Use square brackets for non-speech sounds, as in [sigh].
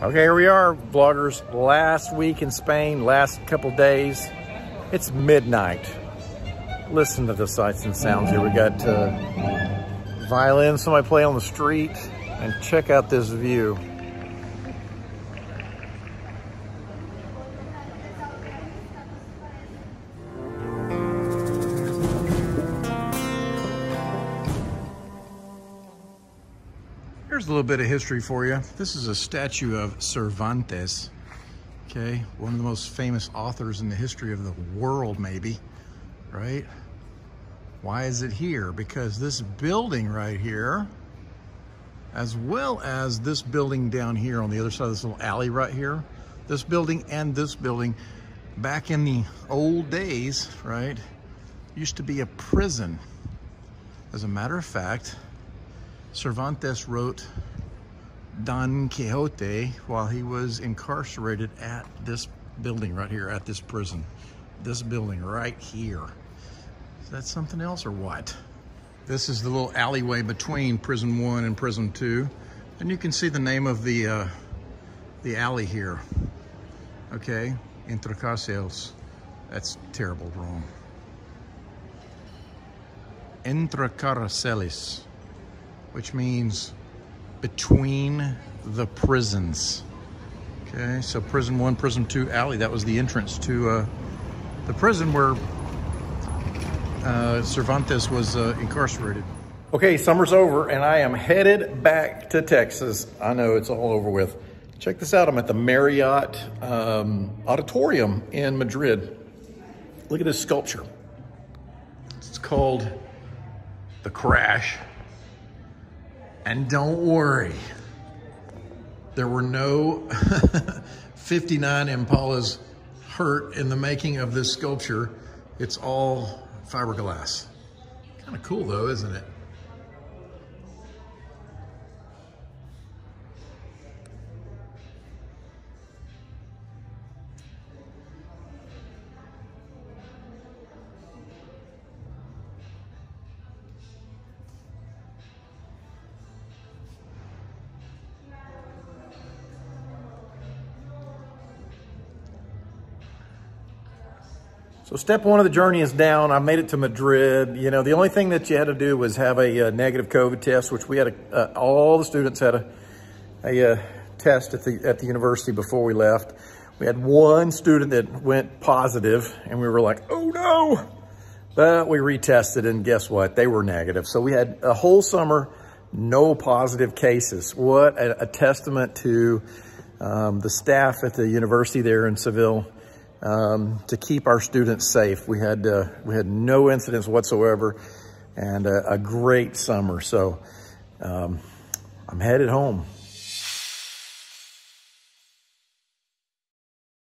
Okay, here we are, vloggers. Last week in Spain, last couple days. It's midnight. Listen to the sights and sounds here. We got uh, violin, somebody play on the street, and check out this view. Here's a little bit of history for you. This is a statue of Cervantes, okay? One of the most famous authors in the history of the world, maybe, right? Why is it here? Because this building right here, as well as this building down here on the other side of this little alley right here, this building and this building, back in the old days, right, used to be a prison. As a matter of fact, Cervantes wrote Don Quixote while he was incarcerated at this building right here, at this prison. This building right here. Is that something else or what? This is the little alleyway between prison one and prison two. And you can see the name of the, uh, the alley here. Okay, Entrecárceles. That's terrible wrong. Entrecárceles which means between the prisons. Okay, so prison one, prison two alley, that was the entrance to uh, the prison where uh, Cervantes was uh, incarcerated. Okay, summer's over and I am headed back to Texas. I know it's all over with. Check this out, I'm at the Marriott um, Auditorium in Madrid. Look at this sculpture. It's called The Crash. And don't worry, there were no [laughs] 59 Impalas hurt in the making of this sculpture. It's all fiberglass. Kind of cool though, isn't it? So step one of the journey is down. I made it to Madrid. You know, the only thing that you had to do was have a, a negative COVID test, which we had, a, uh, all the students had a, a, a uh, test at the, at the university before we left. We had one student that went positive and we were like, oh no. But we retested and guess what? They were negative. So we had a whole summer, no positive cases. What a, a testament to um, the staff at the university there in Seville um, to keep our students safe. We had, uh, we had no incidents whatsoever and a, a great summer. So um, I'm headed home.